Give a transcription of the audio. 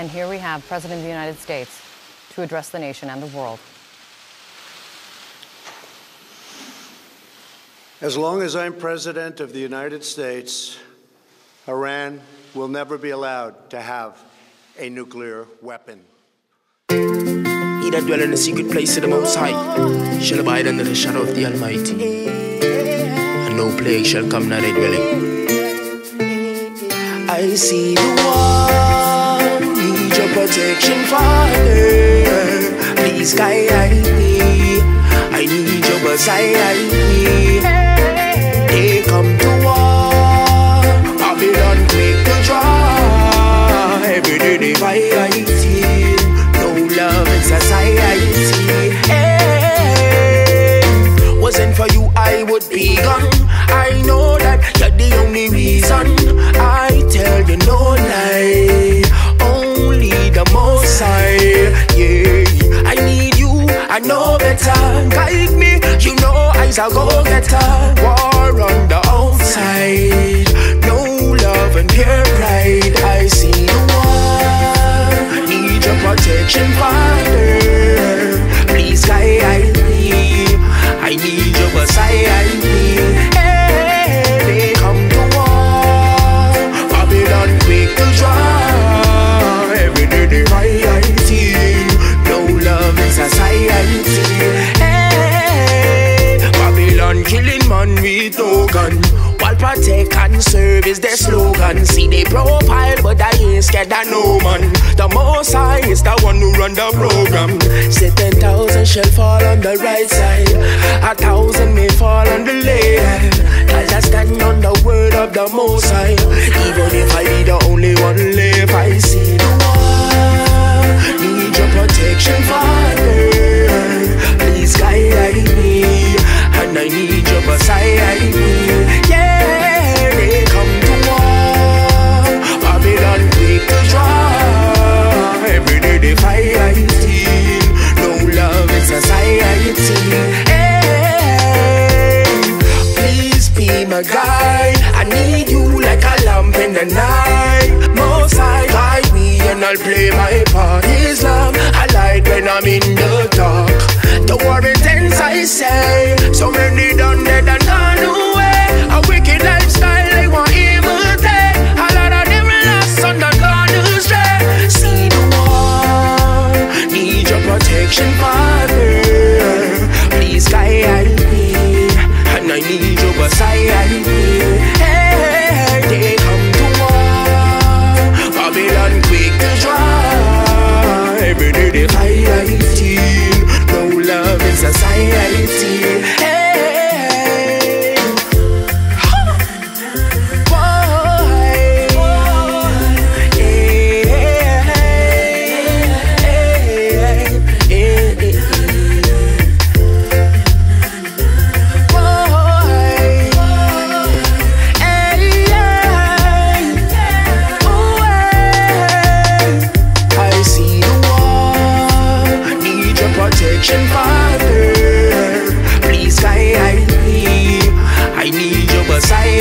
And here we have President of the United States to address the nation and the world. As long as I'm President of the United States, Iran will never be allowed to have a nuclear weapon. He that dwell in the secret place of the Most High shall abide under the shadow of the Almighty. And no plague shall come nigh thy dwelling. I see the war, Guide me. I need your beside me. They come to I know better. Guide me, you know I's a go getter. War on the outside, serve is their slogan. See they profile, but I ain't scared of no man. The most high is the one who run the program. Say ten thousand shall fall on the right side, a thousand may fall on the left. I stand on the word of the most high, guide. I need you like a lamp in the night. Most I guide me and I'll play my part. His love, I light when I'm in the dark. The war is I say. So many done dead and gone away. A wicked lifestyle, they want imitate. A lot of them lost on the gone astray. See the war, need your protection, Father. Please guide ay, ay. protection, Father. Please guide me. I need your Messiah.